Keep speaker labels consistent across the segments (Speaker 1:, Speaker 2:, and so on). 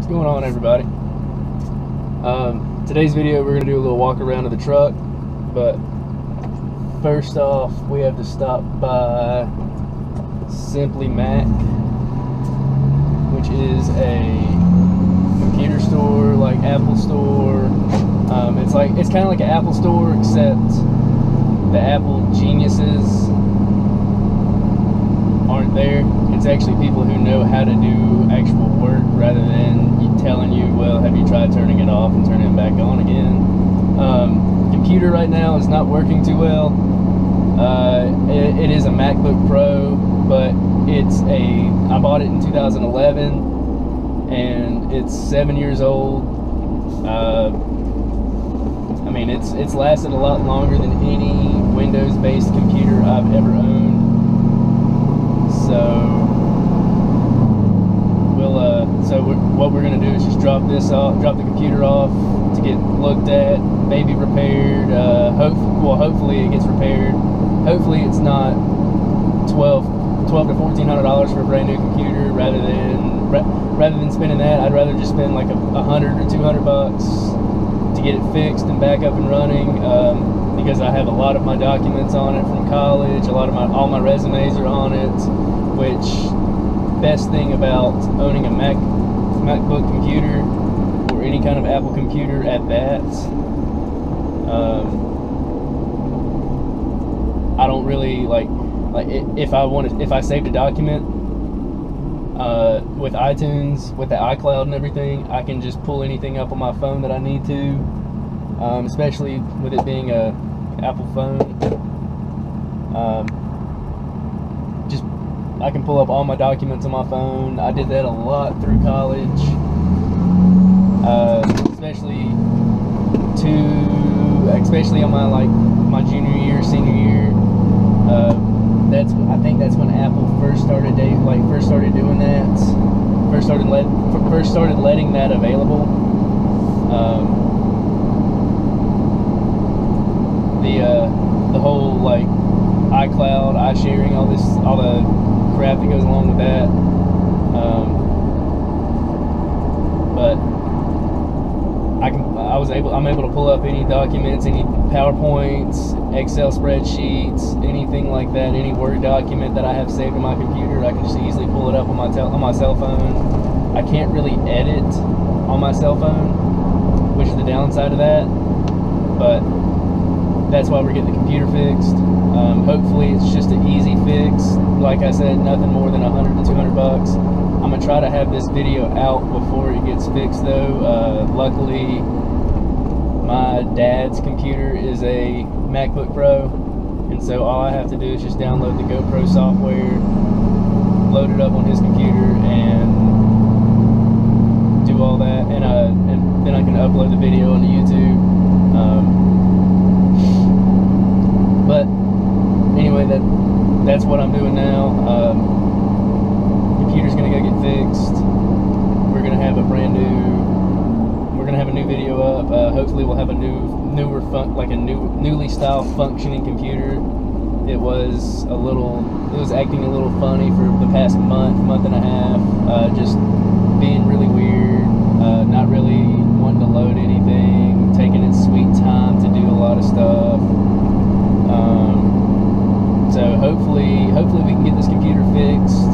Speaker 1: What's going on everybody? Um, today's video we're going to do a little walk around of the truck, but first off we have to stop by Simply Mac, which is a computer store like Apple store. Um, it's like it's kind of like an Apple store except the Apple geniuses aren't there. It's actually people who know how to do actual work rather than telling you, well, have you tried turning it off and turning it back on again? Um, computer right now is not working too well. Uh, it, it is a MacBook Pro, but it's a, I bought it in 2011 and it's seven years old. Uh, I mean, it's it's lasted a lot longer than any Windows-based computer I've ever owned. So we'll uh, so we're, what we're gonna do is just drop this off, drop the computer off to get looked at, maybe repaired. Uh, hope well, hopefully it gets repaired. Hopefully it's not 12, 12 to fourteen hundred dollars for a brand new computer rather than rather than spending that. I'd rather just spend like a, a hundred or two hundred bucks to get it fixed and back up and running. Um, because I have a lot of my documents on it from college, a lot of my all my resumes are on it, which best thing about owning a Mac MacBook computer or any kind of Apple computer at that. Um, I don't really like like if I wanted if I saved a document uh, with iTunes with the iCloud and everything, I can just pull anything up on my phone that I need to. Um, especially with it being a Apple phone. Um, I can pull up all my documents on my phone. I did that a lot through college, uh, especially to, especially on my like my junior year, senior year. Uh, that's I think that's when Apple first started like first started doing that. First started let first started letting that available. Um, the uh, the whole like iCloud, iSharing, all this, all the that goes along with that. Um, but I can, I was able, I'm able to pull up any documents, any PowerPoints, Excel spreadsheets, anything like that, any Word document that I have saved in my computer, I can just easily pull it up on my on my cell phone. I can't really edit on my cell phone, which is the downside of that. But that's why we're getting the computer fixed. Um, hopefully, it's just an easy fix. Like I said, nothing more than 100 to 200 bucks. I'm gonna try to have this video out before it gets fixed, though. Uh, luckily, my dad's computer is a MacBook Pro, and so all I have to do is just download the GoPro software, load it up on his computer, and do all that, and, uh, and then I can upload the video onto YouTube. Um, but anyway, that that's what I'm doing now. Um, computer's gonna go get fixed. We're gonna have a brand new. We're gonna have a new video up. Uh, hopefully, we'll have a new, newer fun, like a new, newly style functioning computer. It was a little. It was acting a little funny for the past month, month and a half. Uh, just being really weird. Uh, not really wanting to load anything. Taking its sweet time to do a lot of stuff. Um, so hopefully, hopefully we can get this computer fixed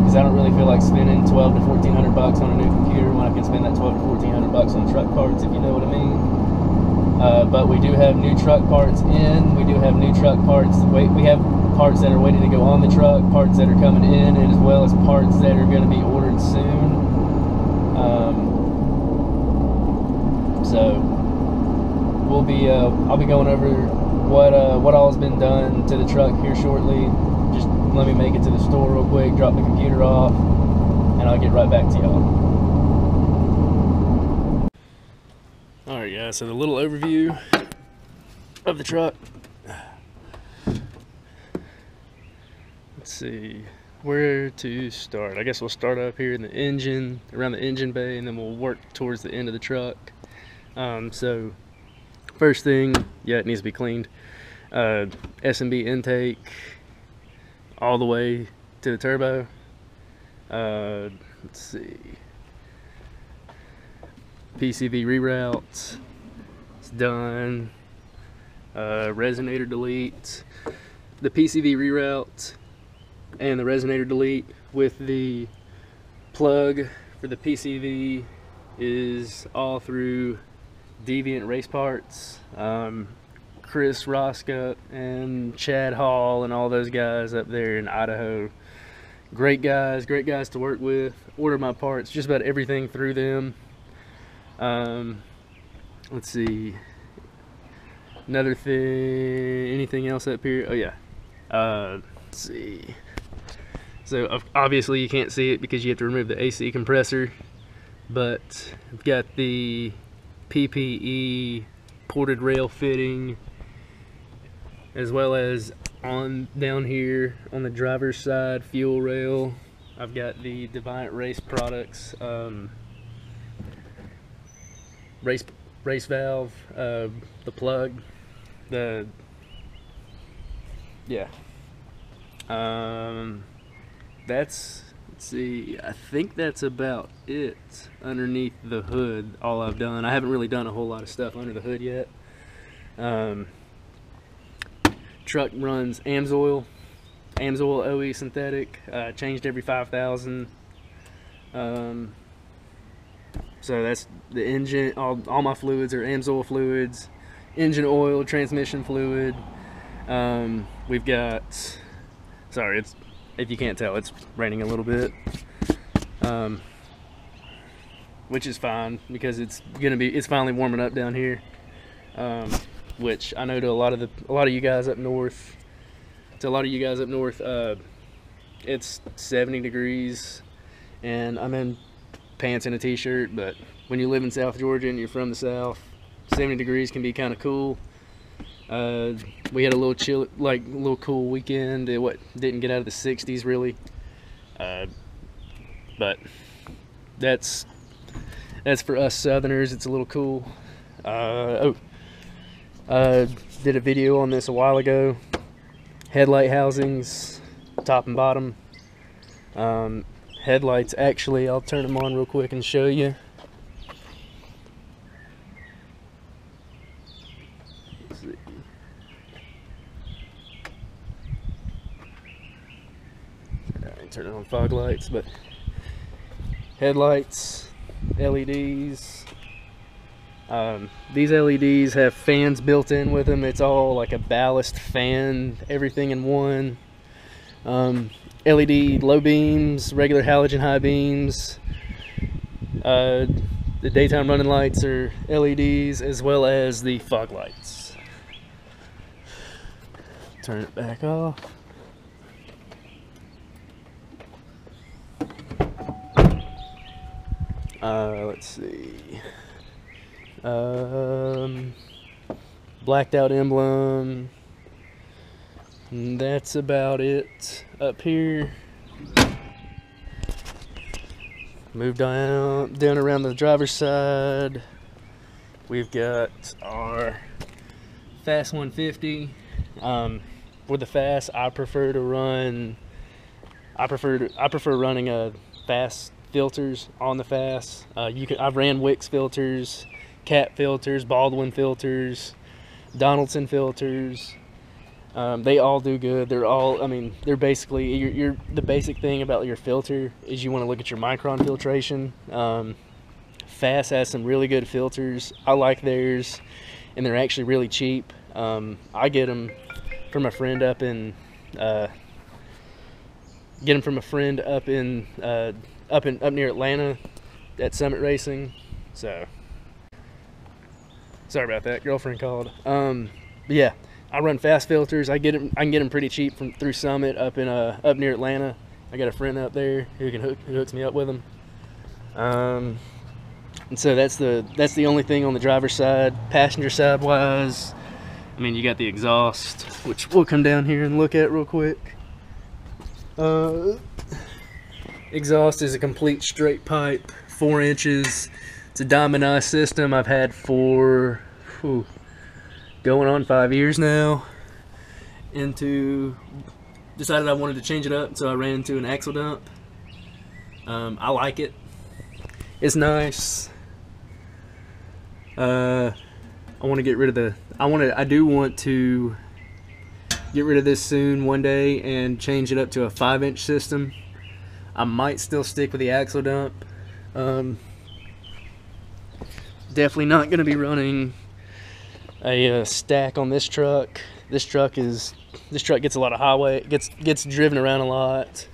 Speaker 1: because I don't really feel like spending 12 to 1400 bucks on a new computer when I can spend that 12 to 1400 bucks on truck parts, if you know what I mean. Uh, but we do have new truck parts in. We do have new truck parts. Wait, we have parts that are waiting to go on the truck, parts that are coming in, and as well as parts that are going to be ordered soon. Um, so we'll be, uh, I'll be going over what uh, what all has been done to the truck here shortly. Just let me make it to the store real quick, drop the computer off, and I'll get right back to y'all. Alright guys, so the little overview of the truck. Let's see where to start. I guess we'll start up here in the engine, around the engine bay, and then we'll work towards the end of the truck. Um, so First thing, yeah, it needs to be cleaned. Uh, S&B intake all the way to the turbo. Uh, let's see. PCV reroute. It's done. Uh, resonator delete. The PCV reroute and the resonator delete with the plug for the PCV is all through Deviant Race Parts. Um, Chris Roscup and Chad Hall and all those guys up there in Idaho. Great guys, great guys to work with. Order my parts, just about everything through them. Um, let's see. Another thing, anything else up here? Oh yeah. Uh, let's see. So obviously you can't see it because you have to remove the AC compressor, but I've got the PPE ported rail fitting as well as on down here on the driver's side fuel rail. I've got the Deviant Race products um, race race valve uh, the plug the yeah. Um, that's see I think that's about it underneath the hood all I've done I haven't really done a whole lot of stuff under the hood yet um, truck runs AMSOIL, AMSOIL OE synthetic, uh, changed every 5,000. Um, so that's the engine, all, all my fluids are AMSOIL fluids, engine oil, transmission fluid. Um, we've got, sorry, it's if you can't tell, it's raining a little bit. Um, which is fine because it's gonna be, it's finally warming up down here. Um, which I know to a lot of the a lot of you guys up north, to a lot of you guys up north, uh, it's 70 degrees, and I'm in pants and a t-shirt. But when you live in South Georgia and you're from the South, 70 degrees can be kind of cool. Uh, we had a little chill, like a little cool weekend. It what didn't get out of the 60s really, uh, but that's that's for us Southerners. It's a little cool. Uh, oh uh, did a video on this a while ago. Headlight housings, top and bottom. Um, headlights, actually, I'll turn them on real quick and show you. turn it on fog lights, but headlights, LEDs, um, these LEDs have fans built in with them. It's all like a ballast fan, everything in one. Um, LED low beams, regular halogen high beams. Uh, the daytime running lights are LEDs as well as the fog lights. Turn it back off. Uh, let's see. Um, blacked out emblem. And that's about it up here. Move down, down around the driver's side. We've got our FASS 150. Um, for the FASS, I prefer to run. I prefer I prefer running a FASS filters on the FASS. Uh, you can I've ran Wix filters cat filters, Baldwin filters, Donaldson filters. Um, they all do good. They're all, I mean, they're basically, you're, you're, the basic thing about your filter is you want to look at your micron filtration. Um, FASS has some really good filters. I like theirs, and they're actually really cheap. Um, I get them from a friend up in, uh, get them from a friend up in, uh, up in, up near Atlanta at Summit Racing. So Sorry about that. Girlfriend called. Um, yeah, I run FASS filters. I get them. I can get them pretty cheap from through Summit up in uh up near Atlanta. I got a friend up there who can hook who hooks me up with them. Um, and so that's the that's the only thing on the driver's side. Passenger side wise, I mean you got the exhaust, which we'll come down here and look at real quick. Uh, exhaust is a complete straight pipe, four inches. It's a Diamond Eye system I've had for whew, going on five years now. Into decided I wanted to change it up, so I ran into an axle dump. Um, I like it. It's nice. Uh, I want to get rid of the. I want to. I do want to get rid of this soon one day and change it up to a five inch system. I might still stick with the axle dump. Um, definitely not going to be running a uh, stack on this truck. This truck is this truck gets a lot of highway gets gets driven around a lot,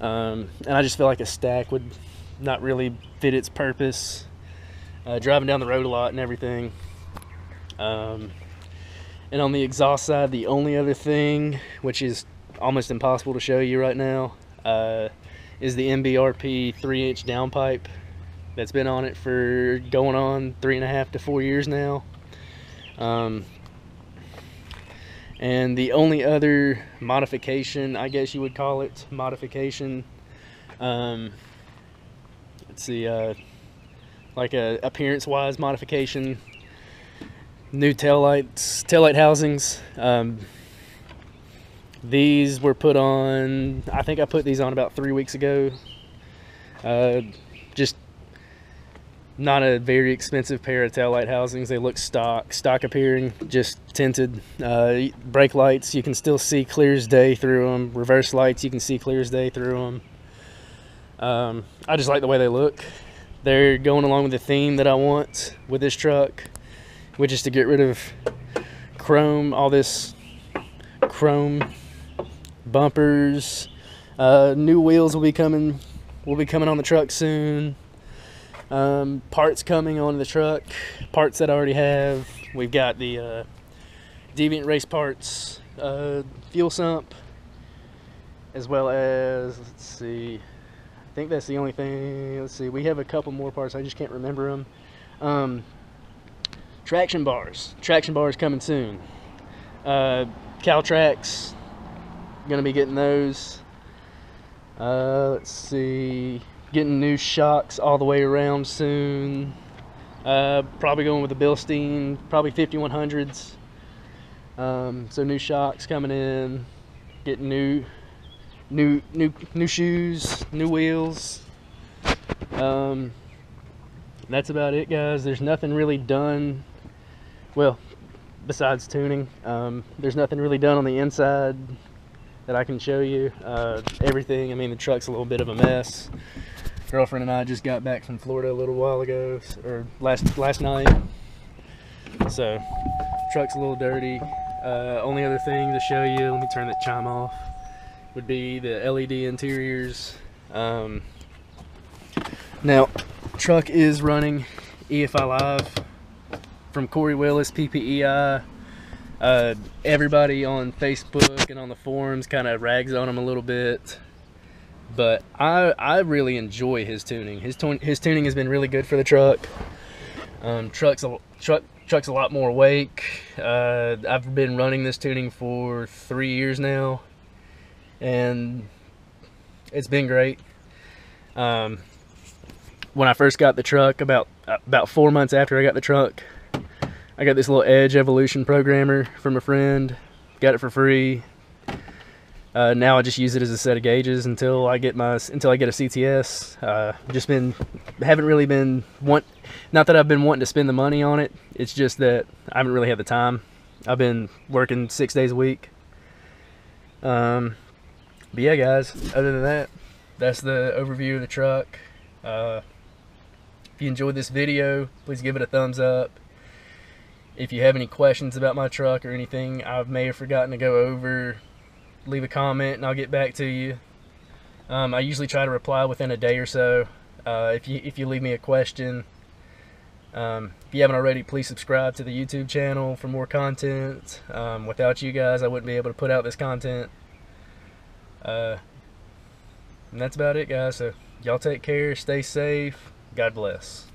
Speaker 1: um, and I just feel like a stack would not really fit its purpose. Uh, driving down the road a lot and everything. Um, and on the exhaust side, the only other thing, which is almost impossible to show you right now, uh, is the MBRP three inch downpipe that's been on it for going on three and a half to four years now. Um, and the only other modification, I guess you would call it, modification, um, let's see, uh, like a appearance-wise modification, new tail lights, tail light housings. Um, these were put on, I think I put these on about three weeks ago. Uh, just not a very expensive pair of tail light housings. They look stock, stock appearing, just tinted. Uh, brake lights, you can still see clear as day through them. Reverse lights, you can see clear as day through them. Um, I just like the way they look. They're going along with the theme that I want with this truck, which is to get rid of chrome, all this chrome bumpers. Uh, new wheels will be coming. Will be coming on the truck soon. Um, parts coming on the truck. Parts that I already have. We've got the uh, Deviant Race Parts uh, fuel sump, as well as let's see. I think that's the only thing. Let's see. We have a couple more parts. I just can't remember them. Um, traction bars. Traction bars coming soon. Uh, CalTracs gonna be getting those. Uh, let's see, getting new shocks all the way around soon. Uh, probably going with the Bilstein, probably 5100s. Um, so new shocks coming in, getting new, new, new, new shoes, new wheels. Um, that's about it, guys. There's nothing really done. Well, besides tuning, um, there's nothing really done on the inside that I can show you. Uh, everything, I mean, the truck's a little bit of a mess. Girlfriend and I just got back from Florida a little while ago, or last last night. So, truck's a little dirty. Uh, only other thing to show you, let me turn that chime off, would be the LED interiors. Um, now, truck is running EFI Live from Kory Willis, PPEI. Uh, everybody on Facebook and on the forums kind of rags on him a little bit, but I I really enjoy his tuning. His his tuning has been really good for the truck. Um, truck's a truck truck's a lot more awake. Uh, I've been running this tuning for three years now, and it's been great. Um, when I first got the truck, about about four months after I got the truck, I got this little Edge Evolution programmer from a friend. Got it for free. Uh, now I just use it as a set of gauges until I get my until I get a CTS. Uh, just been haven't really been want not that I've been wanting to spend the money on it. It's just that I haven't really had the time. I've been working six days a week. Um, but yeah, guys. Other than that, that's the overview of the truck. Uh, if you enjoyed this video, please give it a thumbs up. If you have any questions about my truck or anything I may have forgotten to go over, leave a comment and I'll get back to you. Um, I usually try to reply within a day or so. Uh, if you if you leave me a question, um, if you haven't already, please subscribe to the YouTube channel for more content. Um, without you guys, I wouldn't be able to put out this content. Uh, and that's about it, guys. So y'all take care, stay safe. God bless.